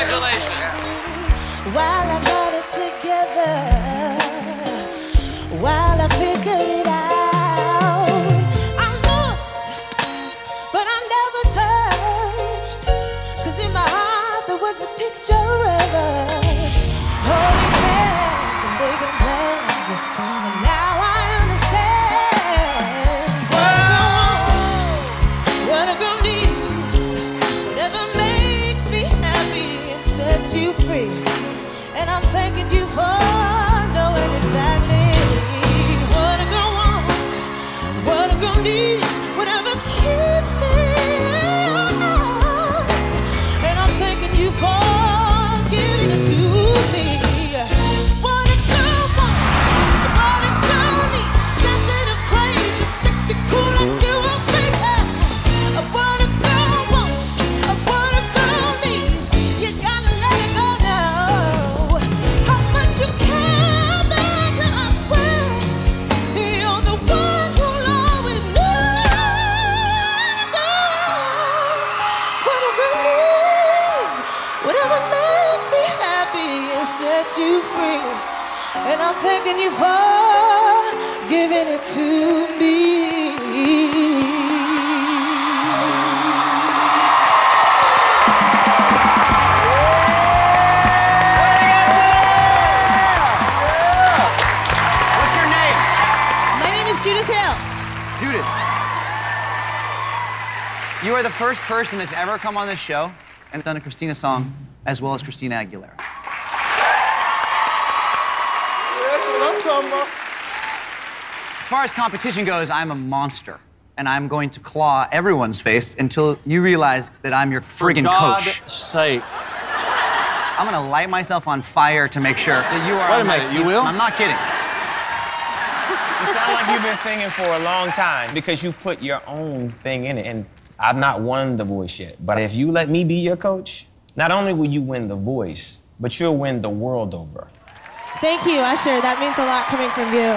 Congratulations. While I got it together, while I figured it out, I looked, but I never in my heart there was a picture of us. You free. And I'm thanking you for knowing exactly what a girl wants, what a girl needs, whatever keeps me. out. And I'm thanking you for whatever makes me happy and sets you free. And I'm thanking you for giving it to me. What's your name? My name is Judith Hill. Judith. Uh, you are the first person that's ever come on this show and done a Christina song as well as Christina Aguilera. That's what I'm talking about. As far as competition goes, I'm a monster. And I'm going to claw everyone's face until you realize that I'm your friggin' God's coach. sake. I'm gonna light myself on fire to make sure that you are Wait a minute, you will? I'm not kidding. You sound like you've been singing for a long time because you put your own thing in it. And I've not won the voice yet. But if you let me be your coach, not only will you win the voice, but you'll win the world over. Thank you, Usher. That means a lot coming from you.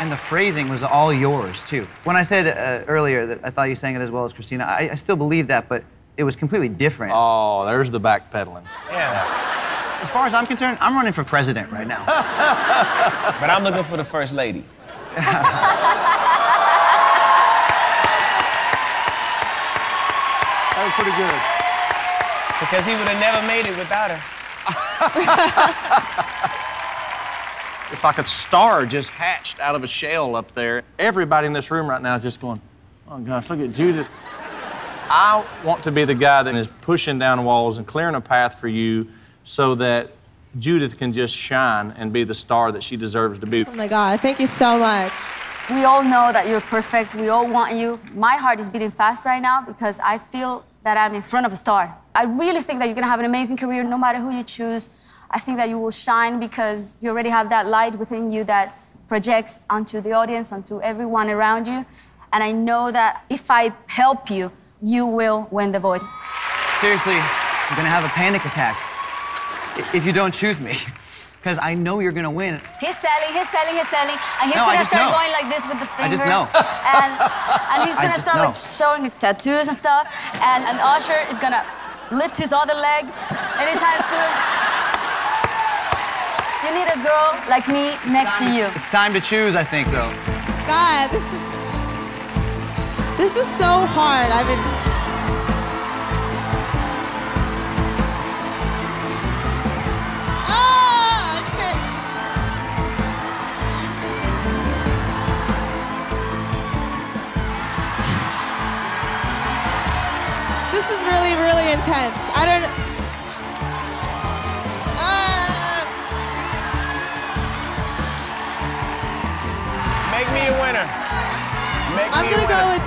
And the phrasing was all yours, too. When I said uh, earlier that I thought you sang it as well as Christina, I, I still believe that, but it was completely different. Oh, there's the backpedaling. Yeah. As far as I'm concerned, I'm running for president right now. But I'm looking for the first lady. was pretty good. Because he would have never made it without her. It's like a star just hatched out of a shell up there. Everybody in this room right now is just going, oh gosh, look at Judith. I want to be the guy that is pushing down walls and clearing a path for you so that Judith can just shine and be the star that she deserves to be. Oh my God, thank you so much. We all know that you're perfect. We all want you. My heart is beating fast right now because I feel that I'm in front of a star. I really think that you're gonna have an amazing career no matter who you choose. I think that you will shine because you already have that light within you that projects onto the audience, onto everyone around you. And I know that if I help you, you will win the voice. Seriously, I'm gonna have a panic attack if you don't choose me. Because I know you're gonna win. He's selling, he's selling, he's selling, and he's No, gonna start know. going like this with the finger. I finger. just know. And, and he's gonna start know. like showing his tattoos and stuff. And, and Usher is gonna lift his other leg anytime soon. You need a girl like me next to you. It's time to choose, I think, though. God, this is this is so hard. I've been. Intense. I don't. Ah. Make me a winner. Make I'm gonna go winner. with